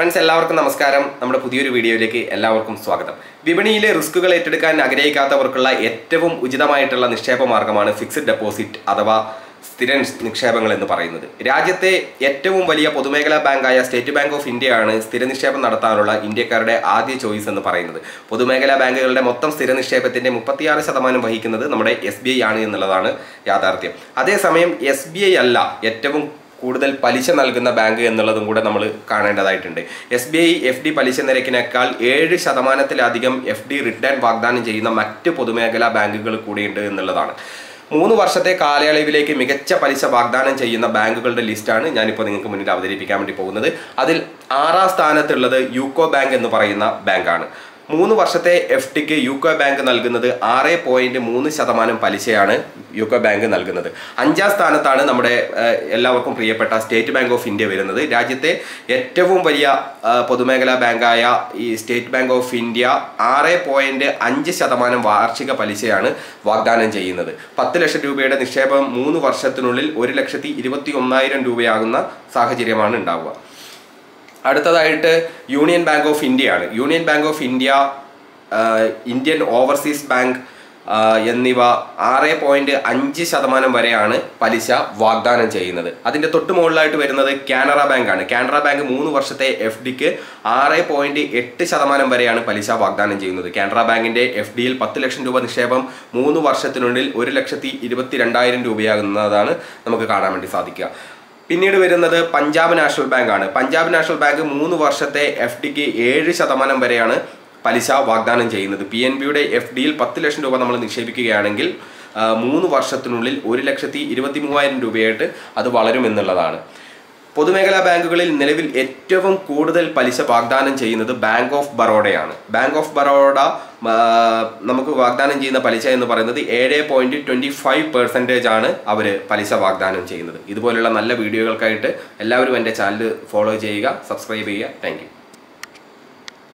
Friends എല്ലാവർക്കും നമസ്കാരം. നമ്മുടെ പുതിയൊരു വീഡിയോയിലേക്ക് എല്ലാവർക്കും സ്വാഗതം. വിപണിയിലെ റിസ്കുകൾ ഏറ്റെടുക്കാൻ ആഗ്രഹിക്കാത്തവർക്കുള്ള ഏറ്റവും ഉചിതമായിട്ടുള്ള നിക്ഷേപ മാർഗമാണ് ഫിക്സഡ് ഡെപ്പോസിറ്റ് അഥവാ സ്ഥിര നിക്ഷേപങ്ങൾ എന്ന് പറയുന്നത്. രാജ്യത്തെ ഏറ്റവും വലിയ പൊതുമേഖലാ ബാങ്കായ സ്റ്റേറ്റ് ബാങ്ക് ഓഫ് ഇന്ത്യയാണ് സ്ഥിര നിക്ഷേപം നടത്താനുള്ള ഇന്ത്യക്കാരുടെ ആദ്യ ചോയ്സ് എന്ന് പറയുന്നത്. പൊതുമേഖലാ ബാങ്കുകളുടെ മൊത്തം സ്ഥിര നിക്ഷേപത്തിന്റെ മുപ്പത്തിയാറ് ശതമാനം വഹിക്കുന്നത് നമ്മുടെ എസ് ആണ് എന്നുള്ളതാണ് യാഥാർത്ഥ്യം. അതേസമയം എസ് അല്ല ഏറ്റവും കൂടുതൽ പലിശ നൽകുന്ന ബാങ്ക് എന്നുള്ളതും കൂടെ നമ്മൾ കാണേണ്ടതായിട്ടുണ്ട്. S B I F D പലിശ നിരക്കിനേക്കാൾ ഏഴ് ശതമാനത്തിലധികം എഫ് ഡി റിട്ടേൺ വാഗ്ദാനം ചെയ്യുന്ന മറ്റ് പൊതുമേഖലാ ബാങ്കുകൾ കൂടിയുണ്ട് എന്നുള്ളതാണ്. മൂന്ന് വർഷത്തെ കാലയളവിലേക്ക് മികച്ച പലിശ വാഗ്ദാനം ചെയ്യുന്ന ബാങ്കുകളുടെ ലിസ്റ്റാണ് ഞാനിപ്പോൾ നിങ്ങൾക്ക് മുന്നിൽ അവതരിപ്പിക്കാൻ വേണ്ടി പോകുന്നത്. അതിൽ ആറാം സ്ഥാനത്തുള്ളത് യൂക്കോ ബാങ്ക് എന്ന് പറയുന്ന ബാങ്കാണ്. മൂന്ന് വർഷത്തെ എഫ് ടിക്ക് യുക്കോ ബാങ്ക് നൽകുന്നത് ആറ് പോയിന്റ് മൂന്ന് ശതമാനം പലിശയാണ് യുക്കോ ബാങ്ക് നൽകുന്നത്. അഞ്ചാം സ്ഥാനത്താണ് നമ്മുടെ എല്ലാവർക്കും പ്രിയപ്പെട്ട സ്റ്റേറ്റ് ബാങ്ക് ഓഫ് ഇന്ത്യ വരുന്നത്. രാജ്യത്തെ ഏറ്റവും വലിയ പൊതുമേഖലാ ബാങ്കായ ഈ സ്റ്റേറ്റ് ബാങ്ക് ഓഫ് ഇന്ത്യ ആറ് പോയിന്റ് അഞ്ച് ശതമാനം വാർഷിക പലിശയാണ് വാഗ്ദാനം ചെയ്യുന്നത്. പത്ത് ലക്ഷം രൂപയുടെ നിക്ഷേപം മൂന്ന് വർഷത്തിനുള്ളിൽ ഒരു ലക്ഷത്തി ഇരുപത്തി ഒന്നായിരം രൂപയാകുന്ന സാഹചര്യമാണ് ഉണ്ടാവുക. അടുത്തതായിട്ട് യൂണിയൻ ബാങ്ക് ഓഫ് ഇന്ത്യ ആണ് Union Bank of India Indian Overseas Bank എന്നിവ ആറ് പോയിന്റ് അഞ്ച് ശതമാനം വരെയാണ് പലിശ വാഗ്ദാനം ചെയ്യുന്നത്. അതിന്റെ തൊട്ട് മുകളിലായിട്ട് വരുന്നത് കാനറ ബാങ്കാണ്. കാനറ ബാങ്ക് മൂന്ന് വർഷത്തെ എഫ് ഡിക്ക് ആറ് പോയിന്റ് എട്ട് ശതമാനം വരെയാണ് പലിശ വാഗ്ദാനം ചെയ്യുന്നത്. കാനറ ബാങ്കിന്റെ എഫ് ഡിയിൽ പത്ത് ലക്ഷം രൂപ നിക്ഷേപം മൂന്ന് വർഷത്തിനുള്ളിൽ ഒരു ലക്ഷത്തി ഇരുപത്തി രണ്ടായിരം രൂപയാകുന്നതാണ് നമുക്ക് കാണാൻ വേണ്ടി സാധിക്കുക. പിന്നീട് വരുന്നത് പഞ്ചാബ് നാഷണൽ ബാങ്ക് ആണ് പഞ്ചാബ് നാഷണൽ ബാങ്ക് മൂന്ന് വർഷത്തെ എഫ് ഡിക്ക് ഏഴ് ശതമാനം വരെയാണ് പലിശ വാഗ്ദാനം ചെയ്യുന്നത്. പി എൻ ബിയുടെ എഫ് ഡിയിൽ പത്ത് ലക്ഷം രൂപ നമ്മൾ നിക്ഷേപിക്കുകയാണെങ്കിൽ മൂന്ന് വർഷത്തിനുള്ളിൽ ഒരു ലക്ഷത്തി ഇരുപത്തി മൂവായിരം രൂപയായിട്ട് അത് വളരുമെന്നുള്ളതാണ്. പൊതുമേഖലാ ബാങ്കുകളിൽ നിലവിൽ ഏറ്റവും കൂടുതൽ പലിശ വാഗ്ദാനം ചെയ്യുന്നത് ബാങ്ക് ഓഫ് ബറോഡയാണ് ബാങ്ക് ഓഫ് ബറോഡ നമുക്ക് വാഗ്ദാനം ചെയ്യുന്ന പലിശ എന്ന് പറയുന്നത് ഏഴ് പോയിന്റ് ട്വന്റി ഫൈവ് പെർസെന്റേജ് ആണ് അവർ പലിശ വാഗ്ദാനം ചെയ്യുന്നത്. ഇതുപോലുള്ള നല്ല വീഡിയോകൾക്കായിട്ട് എല്ലാവരും എന്റെ ചാനൽ ഫോളോ ചെയ്യുക സബ്സ്ക്രൈബ് ചെയ്യുക. താങ്ക്